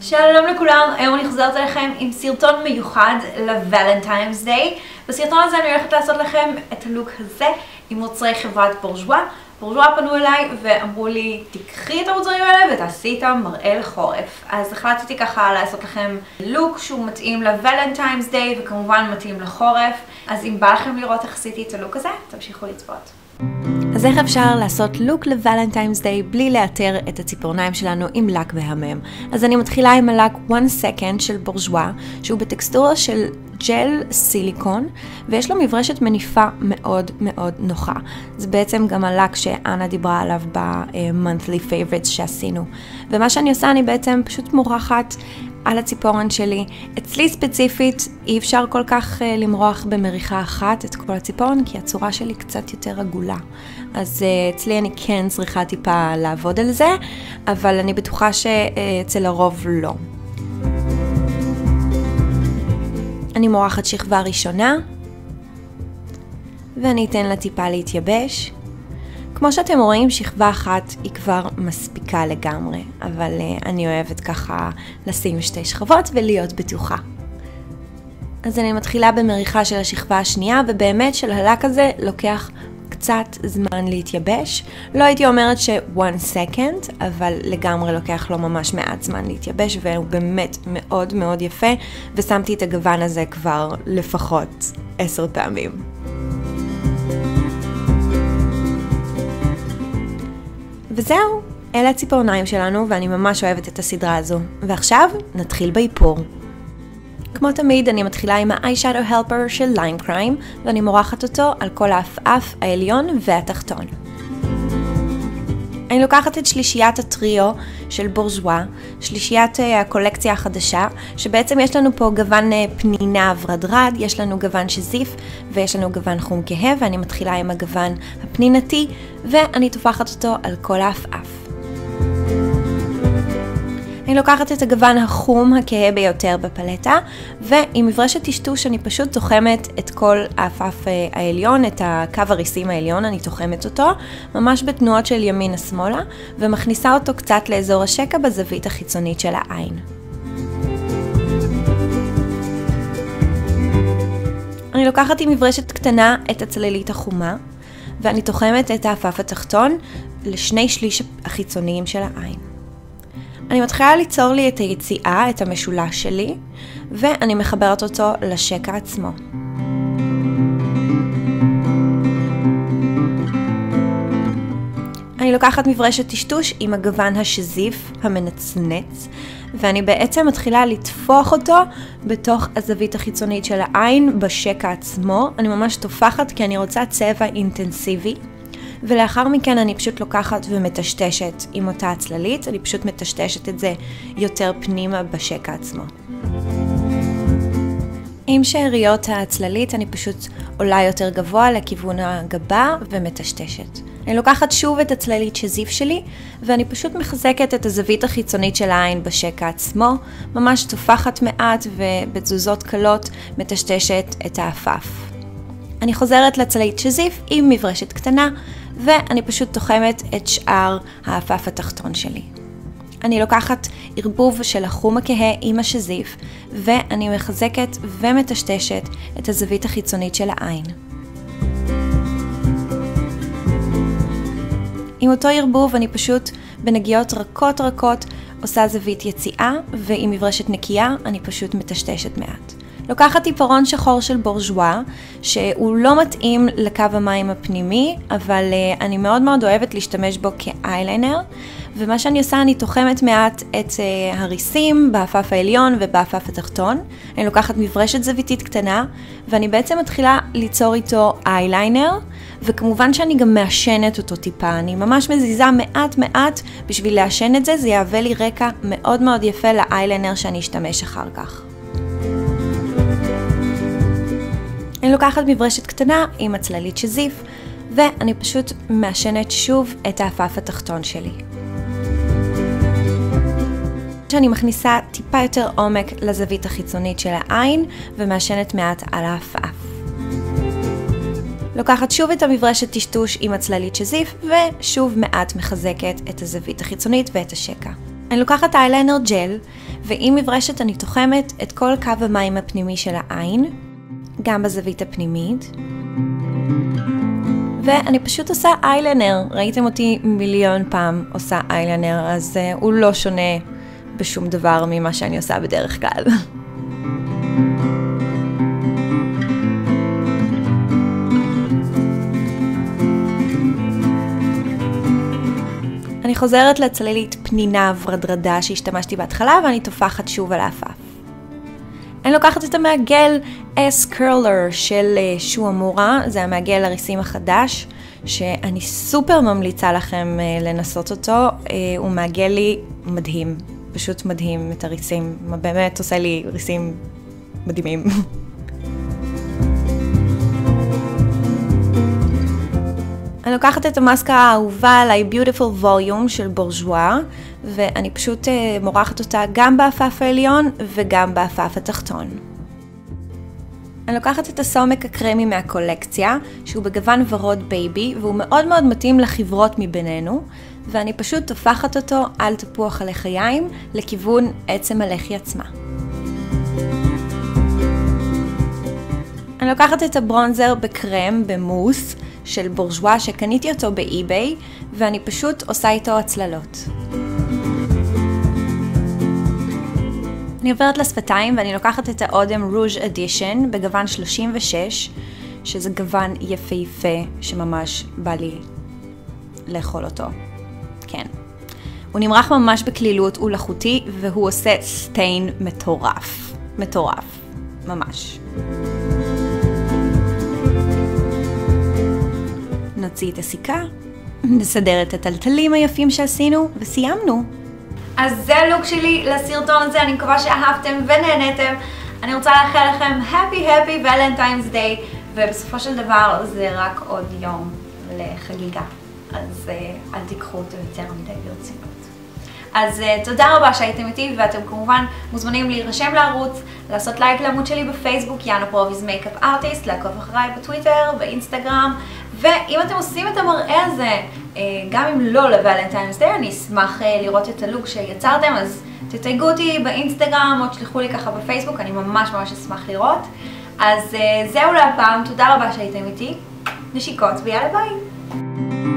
שלום לכולם, היום אני חוזרת אליכם עם סרטון מיוחד לוולנטיינס דיי. בסרטון הזה אני הולכת לעשות לכם את הלוק הזה עם מוצרי חברת בורז'ואה. בורז'ואה פנו אליי ואמרו לי, תקחי את המוצרים האלה ותעשי איתם מראה לחורף. אז החלטתי ככה לעשות לכם לוק שהוא מתאים לוולנטיינס דיי וכמובן מתאים לחורף. אז אם בא לכם לראות איך עשיתי את הלוק הזה, תמשיכו לצפות. איך אפשר לעשות לוק לוולנטיינס דיי בלי לאתר את הציפורניים שלנו עם לק והמם? אז אני מתחילה עם הלק one second של בורז'ואה, שהוא בטקסטורה של ג'ל סיליקון, ויש לו מברשת מניפה מאוד מאוד נוחה. זה בעצם גם הלק שאנה דיברה עליו ב-monthly favorites שעשינו. ומה שאני עושה, אני בעצם פשוט מורחת על הציפורן שלי. אצלי ספציפית אי אפשר כל כך uh, למרוח במריחה אחת את כל הציפורן, כי הצורה שלי קצת יותר עגולה. אז uh, אצלי אני כן צריכה טיפה לעבוד על זה, אבל אני בטוחה שאצל uh, הרוב לא. אני מורחת שכבה ראשונה, ואני אתן לה טיפה להתייבש. כמו שאתם רואים, שכבה אחת היא כבר מספיקה לגמרי, אבל uh, אני אוהבת ככה לשים שתי שכבות ולהיות בטוחה. אז אני מתחילה במריחה של השכבה השנייה, ובאמת של הלק הזה לוקח קצת זמן להתייבש. לא הייתי אומרת ש-one second, אבל לגמרי לוקח לו ממש מעט זמן להתייבש, והוא באמת מאוד מאוד יפה, ושמתי את הגוון הזה כבר לפחות עשר פעמים. וזהו, אלה הציפורניים שלנו, ואני ממש אוהבת את הסדרה הזו. ועכשיו, נתחיל באיפור. כמו תמיד, אני מתחילה עם ה-eyeshadow helper של ליים קריים, ואני מורחת אותו על כל העפעף העליון והתחתון. אני לוקחת את שלישיית הטריו של בורז'ואה, שלישיית הקולקציה החדשה, שבעצם יש לנו פה גוון פנינה ורדרד, יש לנו גוון שזיף ויש לנו גוון חום כהה, ואני מתחילה עם הגוון הפנינתי, ואני טופחת אותו על כל העפעף. אני לוקחת את הגוון החום הכהה ביותר בפלטה, ועם מברשת טשטוש אני פשוט תוחמת את כל העפעף העליון, את הקו הריסים העליון, אני תוחמת אותו, ממש בתנועות של ימינה-שמאלה, ומכניסה אותו קצת לאזור השקע בזווית החיצונית של העין. אני לוקחת עם מברשת קטנה את הצללית החומה, ואני תוחמת את העפעף התחתון לשני שליש החיצוניים של העין. אני מתחילה ליצור לי את היציאה, את המשולש שלי, ואני מחברת אותו לשקע עצמו. אני לוקחת מברשת טשטוש עם הגוון השזיף, המנצנץ, ואני בעצם מתחילה לטפוח אותו בתוך הזווית החיצונית של העין, בשקע עצמו. אני ממש טופחת כי אני רוצה צבע אינטנסיבי. ולאחר מכן אני פשוט לוקחת ומטשטשת עם אותה הצללית, אני פשוט מטשטשת את זה יותר פנימה בשקע עצמו. עם שאריות הצללית אני פשוט עולה יותר גבוה לכיוון הגבה ומטשטשת. אני לוקחת שוב את הצללית שזיף שלי, ואני פשוט מחזקת את הזווית החיצונית של העין בשקע עצמו, ממש טופחת מעט ובתזוזות קלות מטשטשת את העפעף. אני חוזרת לצללית שזיף עם מברשת קטנה, ואני פשוט תוחמת את שאר העפעף התחתון שלי. אני לוקחת ערבוב של החום הכהה עם השזיף, ואני מחזקת ומטשטשת את הזווית החיצונית של העין. עם אותו ערבוב אני פשוט בנגיעות רכות רכות עושה זווית יציאה, ועם מברשת נקייה אני פשוט מטשטשת מעט. לוקחת עיפרון שחור של בורז'ואה, שהוא לא מתאים לקו המים הפנימי, אבל uh, אני מאוד מאוד אוהבת להשתמש בו כאייליינר, ומה שאני עושה, אני תוחמת מעט את uh, הריסים בעפף העליון ובעפף התחתון. אני לוקחת מברשת זוויתית קטנה, ואני בעצם מתחילה ליצור איתו אייליינר, וכמובן שאני גם מעשנת אותו טיפה, אני ממש מזיזה מעט מעט בשביל לעשן את זה, זה יהווה לי רקע מאוד מאוד יפה לאייליינר שאני אשתמש אחר כך. אני לוקחת מברשת קטנה עם הצללית שזיף, ואני פשוט מעשנת שוב את העפעף התחתון שלי. שאני מכניסה טיפה יותר עומק לזווית החיצונית של העין, ומעשנת מעט על העפעף. לוקחת שוב את המברשת טשטוש עם הצללית שזיף, ושוב מעט מחזקת את הזווית החיצונית ואת השקע. אני לוקחת איילנר ג'ל, ועם מברשת אני תוחמת את כל קו המים הפנימי של העין, גם בזווית הפנימית. ואני פשוט עושה איילנר, ראיתם אותי מיליון פעם עושה איילנר, אז uh, הוא לא שונה בשום דבר ממה שאני עושה בדרך כלל. אני חוזרת לצללית פנינה ורדרדה שהשתמשתי בהתחלה ואני טופחת שוב על העפף. אני לוקחת את המעגל S curler של אה, שואמורה, זה המעגל הריסים החדש, שאני סופר ממליצה לכם אה, לנסות אותו, אה, הוא מעגל לי מדהים, פשוט מדהים את הריסים, באמת עושה לי ריסים מדהימים. אני לוקחת את המאסקרה האהובה עליי, Beautiful Volume של בורז'ואה, ואני פשוט uh, מורחת אותה גם בעפעף העליון וגם בעפעף התחתון. אני לוקחת את הסומק הקרמי מהקולקציה, שהוא בגוון ורוד baby, והוא מאוד מאוד מתאים לחיוורות מבינינו, ואני פשוט טופחת אותו על תפוח הלחיים לכיוון עצם הלחי עצמה. אני לוקחת את הברונזר בקרם, במוס, של בורז'ווה שקניתי אותו ב eBay, ואני פשוט עושה איתו הצללות. אני עוברת לשפתיים ואני לוקחת את האודם רוז' אדישן בגוון 36, שזה גוון יפהפה שממש בא לי לאכול אותו. כן. הוא נמרח ממש בקלילות, הוא לחוטי והוא עושה סטיין מטורף. מטורף. ממש. נוציא את הסיכה, נסדר את התלתלים היפים שעשינו, וסיימנו. אז זה הלוק שלי לסרטון הזה, אני מקווה שאהבתם ונהנתם. אני רוצה לאחל לכם Happy Happy Valentine's Day, ובסופו של דבר זה רק עוד יום לחגיגה. אז uh, אל תיקחו אותו יותר מדי ברצינות. אז uh, תודה רבה שהייתם איתי, ואתם כמובן מוזמנים להירשם לערוץ, לעשות לייק לעמוד שלי בפייסבוק, יאנה פרוביז Makeup Artist, לעקוב אחריי בטוויטר, באינסטגרם, ואם אתם עושים את המראה הזה, אה, גם אם לא לוולנטיינס דיי, אני אשמח אה, לראות את הלוק שיצרתם, אז תתייגו אותי באינסטגרם או תשלחו לי ככה בפייסבוק, אני ממש ממש אשמח לראות. אז אה, זהו להפעם, תודה רבה שהייתם איתי, נשיקות ויאללה ביי.